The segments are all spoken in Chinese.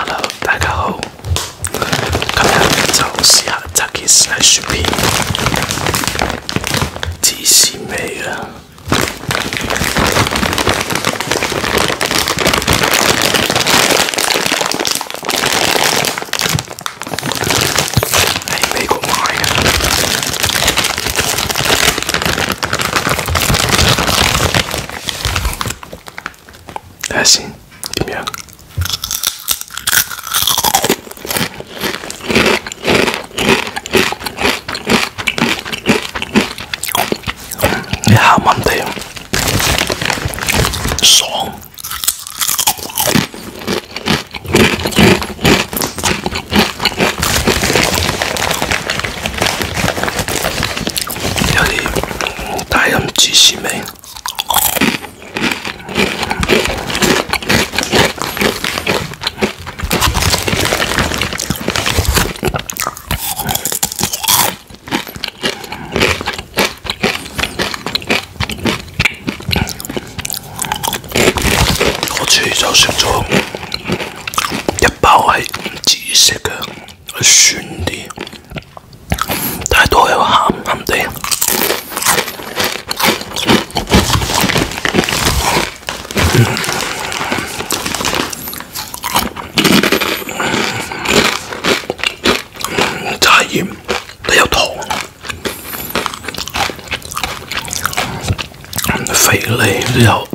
Hello，大家好，今日就試下炸嘅細薯片，芝士味啊！喺美國買嘅。睇下先點樣？你鹹鹹地，爽。有啲帶飲芝士味。我除咗食咗一包係紫色嘅，酸啲，但係都係有鹹鹹地。加鹽，都有糖，肥膩都有。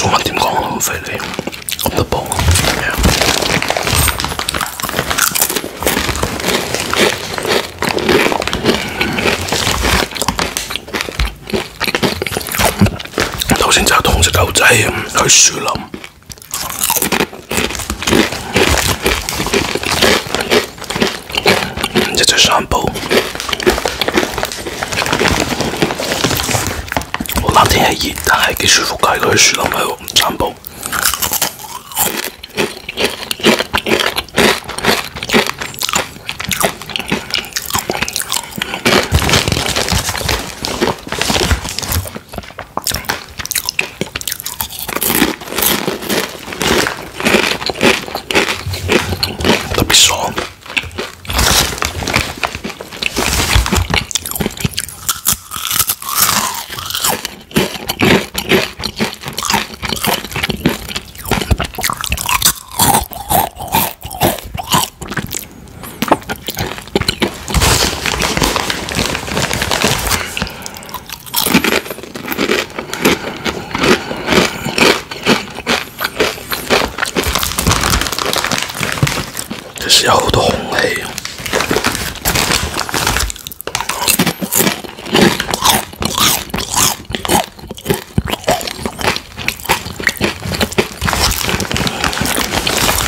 中文點講啊？肥膩，咁得噃。頭先就同只狗仔去樹林，一齊散步。我藍天系熱，但係幾舒服㗎，喺個樹林喺度散步。就是有好多空气。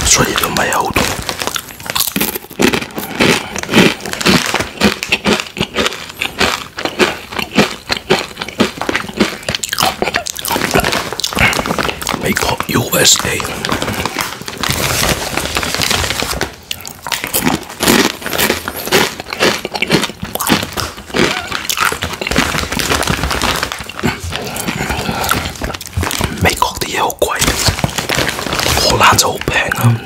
所以都唔系好多。美国 USA。 荷蘭就好平啊，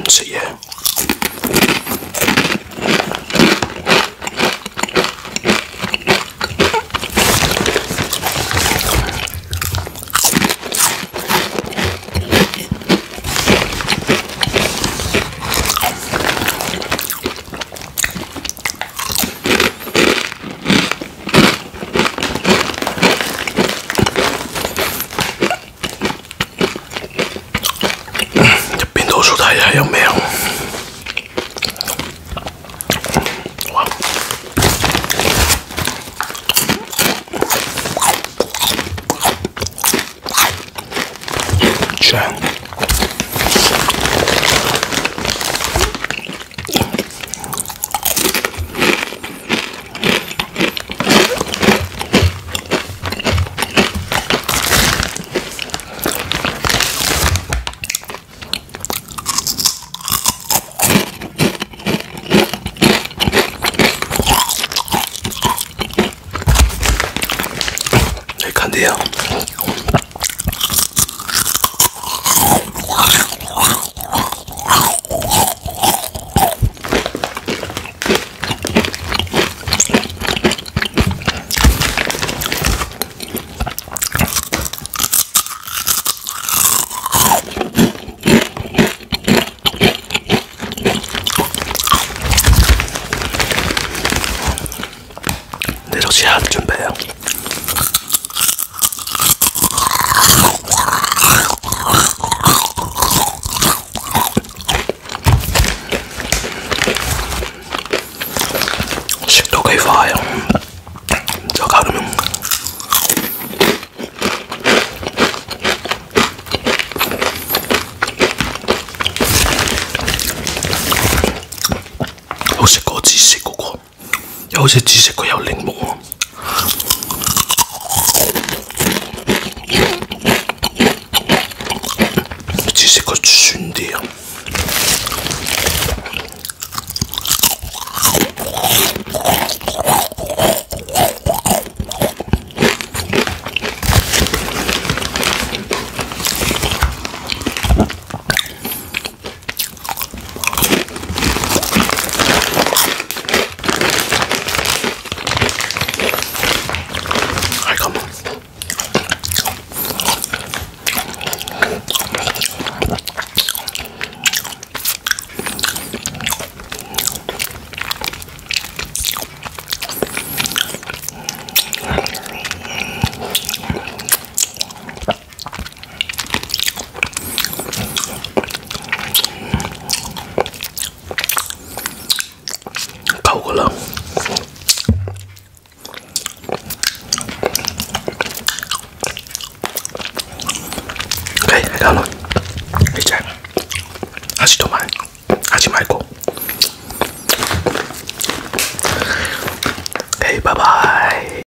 돼요. 내려지야 준비해요. 食到几快啊！就搞咁样。好食过紫色嗰个，又好似紫色佢有柠檬喎。紫色佢酸啲啊！ あのいちゃい端と前。端前行こう。Hey, bye bye.